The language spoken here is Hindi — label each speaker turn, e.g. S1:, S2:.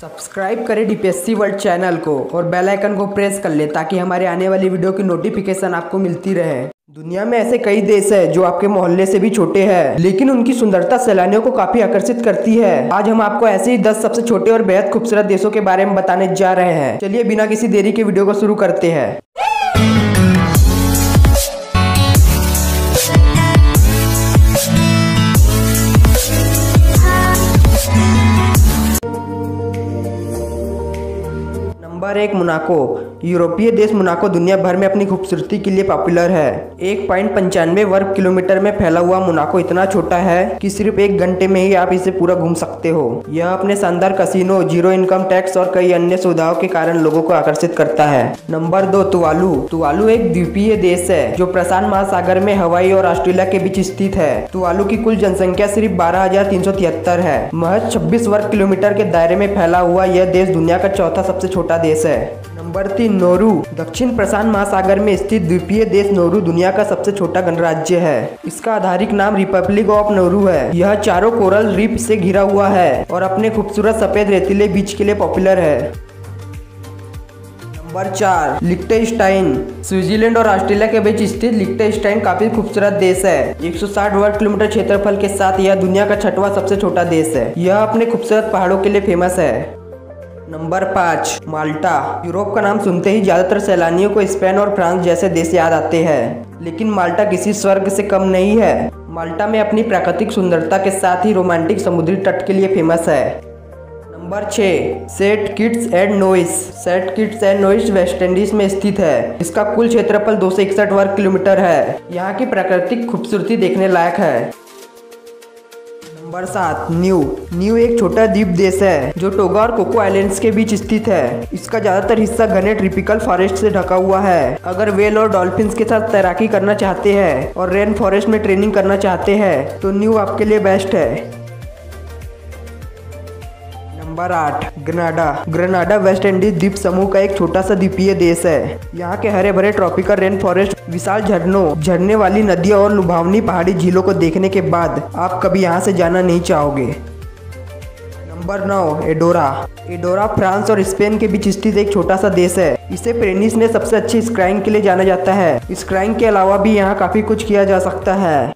S1: सब्सक्राइब करें डीपीएससी वर्ल्ड चैनल को और बेल आइकन को प्रेस कर ले ताकि हमारे आने वाली वीडियो की नोटिफिकेशन आपको मिलती रहे। दुनिया में ऐसे कई देश है जो आपके मोहल्ले से भी छोटे हैं, लेकिन उनकी सुंदरता सैलानियों को काफ़ी आकर्षित करती है। आज हम आपको ऐसे ही 10 सबसे छोटे और बेहद खूबसूरत देशों के बारे में बताने जा रहे हैं। चलिए बिना किसी देरी के वीडियो को शुरू करते हैं। नंबर एक मुनाको, यूरोपीय देश मुनाको दुनिया भर में अपनी खूबसूरती के लिए पॉपुलर है। एक पॉइंट पंचानवे वर्ग किलोमीटर में फैला हुआ मुनाको इतना छोटा है कि सिर्फ़ एक घंटे में ही आप इसे पूरा घूम सकते हो। यह अपने शानदार कसिनो ज़ीरो इनकम टैक्स और कई अन्य सुविधाओं के कारण लोगों को आकर्षित करता है। नंबर दो, तुवालू। तुवालू एक द्वीपीय देश है, जो प्रशांत महासागर में हवाई और ऑस्ट्रेलिया के बीच स्थित है। तुवालू की कुल जनसंख्या सिर्फ़ बारह है। महज छब्बीस वर्ग किलोमीटर के दायरे में फैला हुआ यह देश दुनिया का चौथा सबसे छोटा देश है। नंबर तीन, नोरू। दक्षिण प्रशांत महासागर में स्थित द्वीपीय देश नोरू दुनिया का सबसे छोटा गणराज्य है। इसका आधारिक नाम रिपब्लिक ऑफ़ नोरू है। यह चारों कोरल रीफ से घिरा हुआ है और अपने खूबसूरत सफ़ेद रेतीले बीच के लिए पॉपुलर है। नंबर चार, लिक्टेस्टाइन। स्विट्जरलैंड और ऑस्ट्रेलिया के बीच स्थित लिक्टेस्टाइन काफ़ी खूबसूरत देश है। 160 वर्ग किलोमीटर क्षेत्रफल के साथ यह दुनिया का छठवां सबसे छोटा देश है। यह अपने खूबसूरत पहाड़ों के लिए फ़ेमस है। नंबर पाँच, माल्टा। यूरोप का नाम सुनते ही ज़्यादातर सैलानियों को स्पेन और फ्रांस जैसे देश याद आते हैं। लेकिन माल्टा किसी स्वर्ग से कम नहीं है। माल्टा में अपनी प्राकृतिक सुंदरता के साथ ही रोमांटिक समुद्री तट के लिए फ़ेमस है। नंबर छः, Saint Kitts and Nevis. Saint Kitts and Nevis West Indies में स्थित है। इसका कुल क्षेत्रफल दो सौ इकसठ वर्ग किलोमीटर है। यहाँ की प्राकृतिक खूबसूरती देखने लायक है। नंबर सात न्यू। न्यू एक छोटा द्वीप देश है, जो टोगा और कोको आइलैंड्स के बीच स्थित है। इसका ज़्यादातर हिस्सा घने ट्रिपिकल फॉरेस्ट से ढका हुआ है। अगर वेल और डॉल्फिन के साथ तैराकी करना चाहते हैं और रेन फॉरेस्ट में ट्रेनिंग करना चाहते हैं तो न्यू आपके लिए बेस्ट है। नंबर आठ, ग्रनाडा। ग्रनाडा वेस्ट इंडीज द्वीप समूह का एक छोटा सा द्वीपीय देश है। यहाँ के हरे भरे ट्रॉपिकल रेन फॉरेस्ट, विशाल झरनों, झरने वाली नदियों और लुभावनी पहाड़ी झीलों को देखने के बाद आप कभी यहाँ से जाना नहीं चाहोगे। नंबर नौ, एडोरा। एडोरा, फ्रांस और स्पेन के बीच स्थित एक छोटा सा देश है। इसे प्रेनिस ने सबसे अच्छी स्क्राइंग के लिए जाना जाता है। स्क्राइंग के अलावा भी यहाँ काफ़ी कुछ किया जा सकता है।